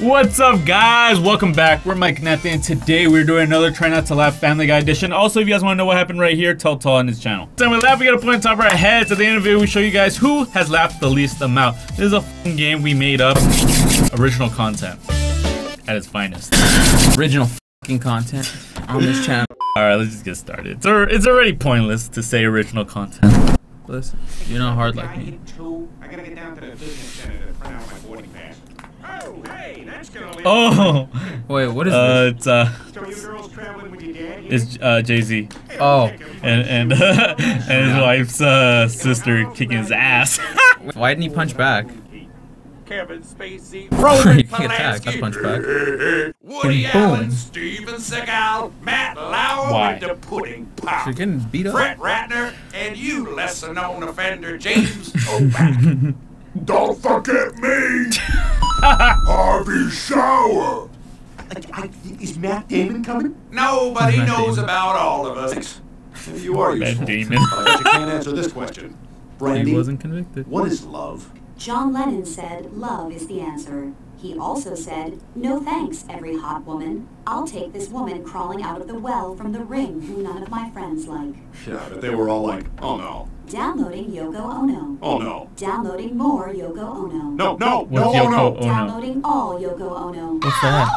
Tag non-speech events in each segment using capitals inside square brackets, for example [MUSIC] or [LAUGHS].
What's up, guys? Welcome back. We're Mike Nathan, and today we're doing another Try Not to Laugh Family Guy edition. Also, if you guys want to know what happened right here, tell Tall on his channel. So we laugh, we got a point on top of our heads. At the end of the video, we show you guys who has laughed the least amount. This is a game we made up. Original content at its finest. original content on this channel. All right, let's just get started. It's, it's already pointless to say original content. Listen, you're not hard like I me. Oh, hey, that's gonna leave. Oh, Wait, what is uh, it's uh, So you girls traveling with your dad? here? it's uh, Jay Z? Oh, and and [LAUGHS] and his wife's uh, sister kicking his ass. [LAUGHS] why didn't he punch back? Kevin Spacey. [LAUGHS] he can't attack. That's punch back. Woody Boom. Allen, Steven Seagal, Matt Lauer Why? with the pudding pop. You're getting beat up. Brett Ratner, and you lesser known offender James Toback. Don't forget me! Harvey Shower! is Matt Damon coming? Nobody Matt knows Damon. about all of us. You are Matt useful. Damon. I bet you can't answer this question. [LAUGHS] Brandy, He wasn't convicted. what is love? John Lennon said love is the answer. He also said, no thanks, every hot woman. I'll take this woman crawling out of the well from the ring who none of my friends like. Yeah, but they were all like, oh no, Downloading Yoko Ono. oh no. Downloading more Yoko Ono. No, no, What's no, Yoko oh no! Ono? Downloading all Yoko Ono. What's that?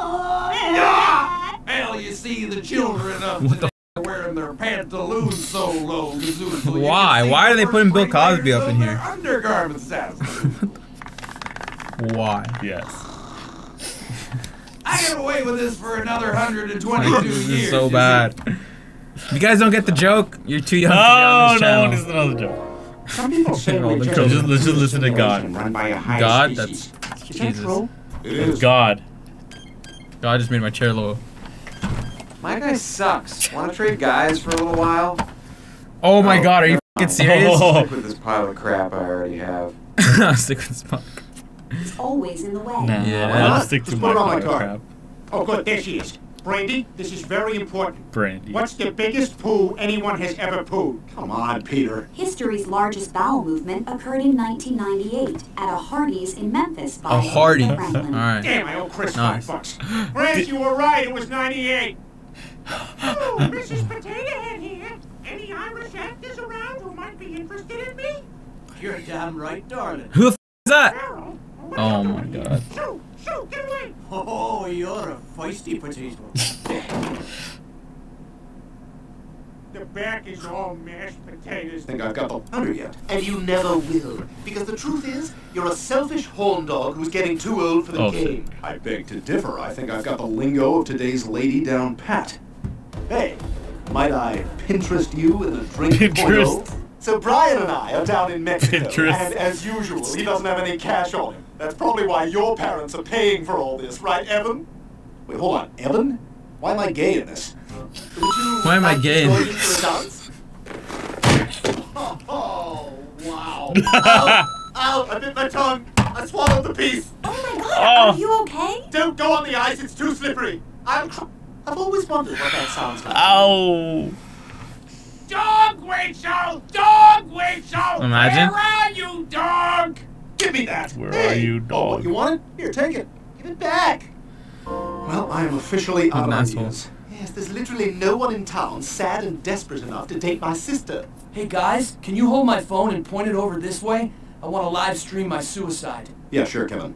Hell, you see the children of today wearing their pantaloons so low. presumably Why? Why are they putting Bill Cosby up in here? Undergarments out. [LAUGHS] Why? yes. I get away with this for another 122 Like, this years. is so you see. bad. You guys don't get the joke. You're too young to be Oh on this oh, no, channel. this is another joke. Some people say All we the just. Just- let's just listen to God. Run by a high God, that's Jesus. true? It is. God. God just made my chair low. My guy sucks. Want to trade guys for a little while? Oh my Oh, God, are you no. fucking serious? Oh. [LAUGHS] Stick with this pile of crap I already have. [LAUGHS] Stick with this punk. It's always in the way. Nah, Yeah. I'll not? just stick to Just my put it on my pile of card. crap. Oh, good. There she is. Brandy, this is very important. Brandy. What's the biggest poo anyone has ever pooed? Come on, Peter. History's largest bowel movement occurred in 1998 at a Hardee's in Memphis by A Hardee's. Aretha Franklin. Alright. Damn, I owe Chris Nice. five bucks. [LAUGHS] Chris, you were right. It was 98. [LAUGHS] Oh, Mrs. Potato Head here. Any Irish actors around who might be interested in me? You're damn right, darling. Who the f is that? Carol. Oh my God. Shoo, shoo, get away. Oh, you're a feisty potato. the back is all mashed potatoes. Think I've got the under yet. And you never will. Because the truth is, you're a selfish horn dog who's getting too old for the Oh, game. I beg to differ. I think I've got the lingo of today's lady down pat. Hey, might I Pinterest you in a drink Pinterest. porno? So Brian and I are down in Mexico, Pinterest. and as usual, he doesn't have any cash on him. That's probably why your parents are paying for all this, right, Evan? Wait, hold on. Evan? Why am I gay in this? Why am I gay? in for a dance? [LAUGHS] Oh, wow. [LAUGHS] Oh. Ow, I bit my tongue. I swallowed the piece. Oh my god, Oh. are you okay? Don't go on the ice, it's too slippery. I'm. Cr- I've always wondered what that sounds like. Ow. Dog Rachel! Dog Rachel! Imagine. Where are you, dog? Give me that! Where Hey! are you, Oh, what, dog? you want it? Here, take it. Give it back. Well, I am officially What out of ideas. Yes, there's literally no one in town sad and desperate enough to date my sister. Hey guys, can you hold my phone and point it over this way? I want to live stream my suicide. Yeah, sure, Kevin.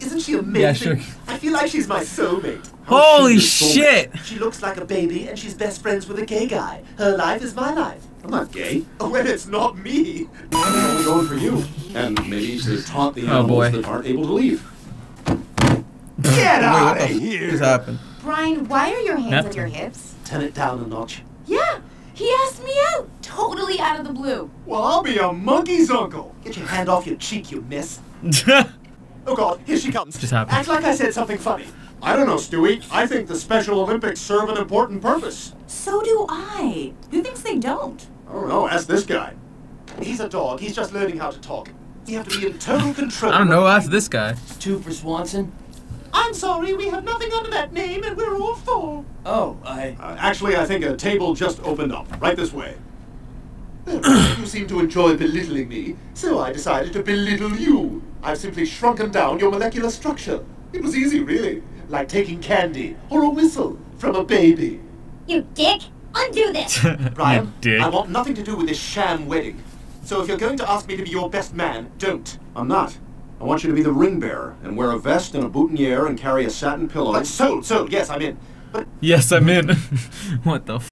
Isn't she amazing? Yeah, sure. I feel like she's my soulmate. Holy shit, you're! She looks like a baby and she's best friends with a gay guy. Her life is my life. I'm not gay. Oh, and it's not me. [LAUGHS] I'm only going for you. And maybe to taunt the Oh, animals boy. that aren't able to leave. Get Wait, out what of the f here. just happened? Brian, why are your hands Yep. on your hips? Turn it down a notch. Yeah, he asked me out, totally out of the blue. Well, I'll be a monkey's uncle. Get your hand off your cheek, you miss. [LAUGHS] Oh God, here she comes. Just happened. Act like I said something funny. I don't know, Stewie. I think the Special Olympics serve an important purpose. So do I. Who thinks they don't? I don't know. Ask this guy. He's a dog. He's just learning how to talk. You have to be in total control. I don't know. Ask this guy. Two for Swanson. I'm sorry, we have nothing under that name, and we're all full. Oh, I. Uh, actually, I think a table just opened up. Right this way. [CLEARS THROAT] you seem to enjoy belittling me, so I decided to belittle you. I've simply shrunken down your molecular structure. It was easy, really. Like taking candy or a whistle from a baby. You dick! Undo this! [LAUGHS] Brian, dick. I want nothing to do with this sham wedding. So if you're going to ask me to be your best man, don't. I'm not. I want you to be the ring bearer and wear a vest and a boutonniere and carry a satin pillow. But sold, sold, yes, I'm in. But Yes, I'm in. [LAUGHS] what the f?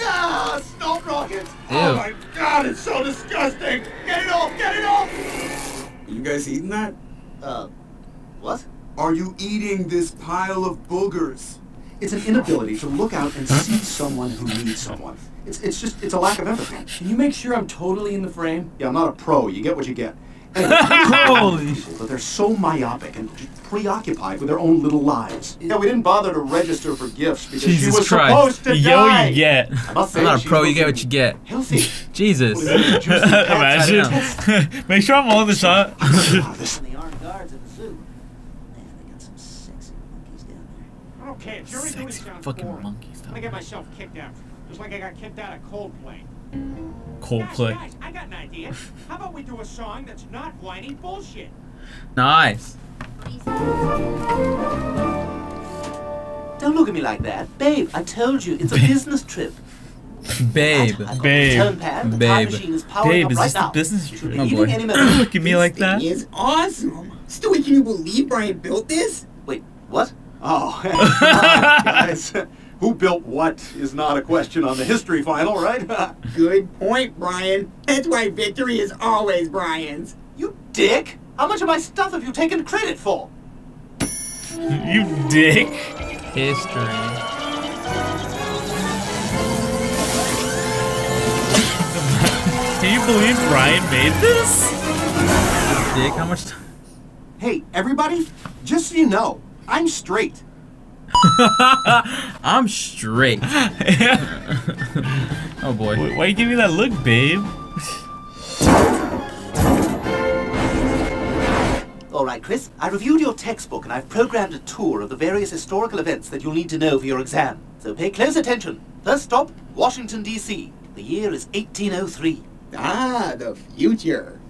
ah, stop rocket! Ew. Oh my god, it's so disgusting! Get it off, get it off! You guys eating that? Uh, what? Are you eating this pile of boogers? It's an inability to look out and see someone who needs someone. It's, it's just, it's a lack of empathy. Can you make sure I'm totally in the frame? Yeah, I'm not a pro. You get what you get. Anyway, [LAUGHS] Holy people, but they're so myopic and preoccupied with their own little lives. Yeah, we didn't bother to register for gifts because she Jesus was Christ. supposed to Yo, die. you get. I must say, I'm not a pro. You get what you get. Healthy. Jesus. What is it, juicy [LAUGHS] pets? Imagine. [LAUGHS] Make sure I'm on the shot. Ah, this- The armed guards at the zoo. They got some sexy monkeys down there. Okay, if you're into it, Sexy sounds fucking boring. monkeys. I'm gonna get myself kicked out. Just like I got kicked out of Coldplay. Coldplay. Guys, guys, I got an idea. How about we do a song that's not whiny bullshit? Nice. Don't look at me like that. Babe, I told you, it's a business trip. Babe. I've got the Babe. return pad, Babe. machine is powering Babe, is right this the business trip? be Oh, boy. [LAUGHS] Look at me like that. Thing is awesome. Stewie, can you believe Brian built this? Wait, what? Oh, come [LAUGHS] [LAUGHS] guys. Who built what is not a question on the history final, right? [LAUGHS] Good point, Brian. That's why victory is always Brian's. You dick! How much of my stuff have you taken credit for? You dick. History. Can you believe Brian made this? Dick, how much time? hey, everybody, just so you know, I'm straight. [LAUGHS] I'm straight. [LAUGHS] oh boy. Why why you give me that look, babe? All right, Chris, I reviewed your textbook and I've programmed a tour of the various historical events that you'll need to know for your exam. So pay close attention. First stop, Washington, D.C. The year is 1803. Ah, the future.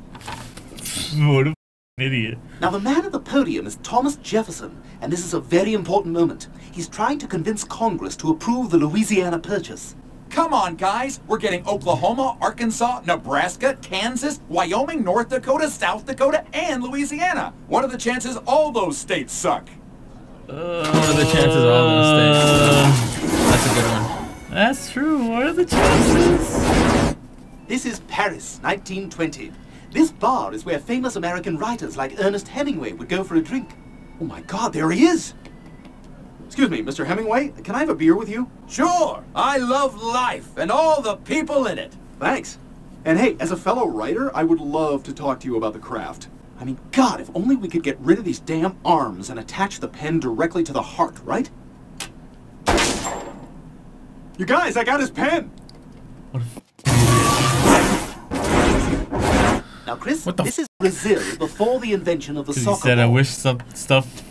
What a idiot. Now, the man at the podium is Thomas Jefferson, and this is a very important moment. He's trying to convince Congress to approve the Louisiana Purchase. Come on, guys. We're getting Oklahoma, Arkansas, Nebraska, Kansas, Wyoming, North Dakota, South Dakota, and Louisiana. What are the chances all those states suck? What are the chances of all those states? Uh, that's a good one. That's true. What are the chances? This is Paris, 1920. This bar is where famous American writers like Ernest Hemingway would go for a drink. Oh my god, there he is! Excuse me, Mr. Hemingway, can I have a beer with you? Sure. I love life and all the people in it. Thanks. And hey, as a fellow writer, I would love to talk to you about the craft. I mean, God, if only we could get rid of these damn arms and attach the pen directly to the heart, right? You guys, I got his pen! Now, Chris, What the this is Brazil before the invention of the soccer. he soccer said, I wish some stuff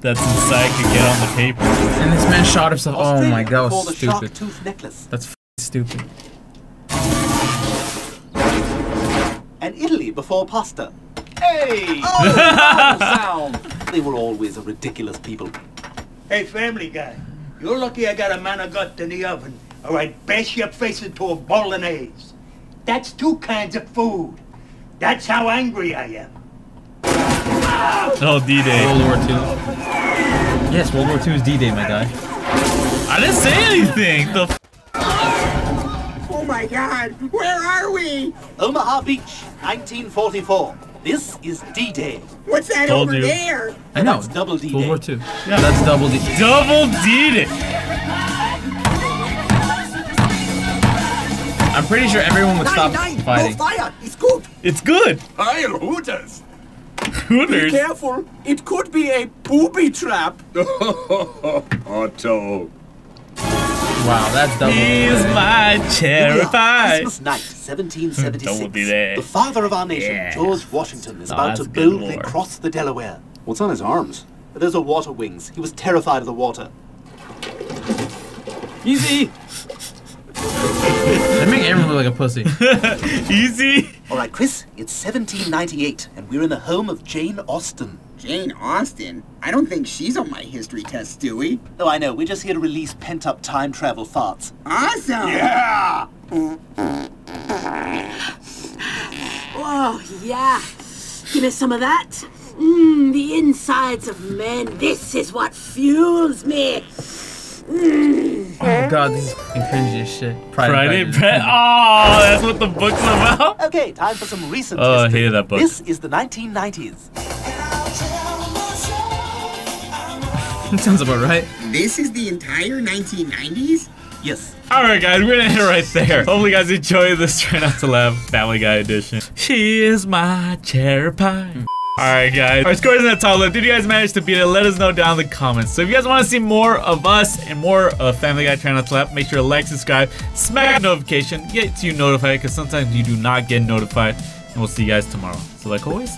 that's inside could get on the paper. And this man shot himself. Oh my god, that was stupid. tooth necklace. That's f- stupid. And Italy before pasta. Hey! Oh, [LAUGHS] Sound. They were always a ridiculous people. Hey, family guy. You're lucky I got a manicotti in the oven, or I'd bash your face into a bolognese. That's two kinds of food. That's how angry I am. Oh, D-Day. World War II. Yes, World War II is D-Day, my guy. I didn't say anything. The f- Oh my god, where are we? Omaha Beach, 1944. This is D-Day. What's that Told over you. there? I know. That's double D-Day. World War II. Yeah, that's double D. double D-Day. I'm pretty sure everyone would stop Nine, nine, fighting. No fire, it's good. It's good. Heil Hooters. Hooters. Careful, it could be a booby trap. [LAUGHS] Otto. Wow, that's double He's my Here cherry pie. Christmas night, 1776. Double D-Day. The father of our nation, Yeah. George Washington, is Oh, about to boldly lore. cross the Delaware. What's on his arms? Those are water wings. He was terrified of the water. Easy. They make everyone look like a pussy. [LAUGHS] Easy. All right, Chris, it's 1798, and we're in the home of Jane Austen. Jane Austen? I don't think she's on my history test, Stewie. Oh, I know. We're just here to release pent-up time travel thoughts. Awesome! Yeah! Oh, yeah. Give me some of that. Mmm, the insides of men. This is what fuels me. Mm. Oh god, this is fucking cringy as shit. Pride and Friday Prejudice. [LAUGHS] Oh, that's what the book's about. Okay, time for some recent Oh, I history. hated that book. This is the 1990s. [LAUGHS] Sounds about right. This is the entire 1990s? Yes. Alright guys, we're gonna hit right there. Hopefully you guys enjoy this Try Not to Laugh Family Guy edition. She is my cherry pie. Alright guys, our scores in the top left. Did you guys manage to beat it? Let us know down in the comments. So if you guys want to see more of us and more of Family Guy Try Not to Laugh, make sure to like, subscribe, smack the notification, get you notified because sometimes you do not get notified. And we'll see you guys tomorrow. So like always,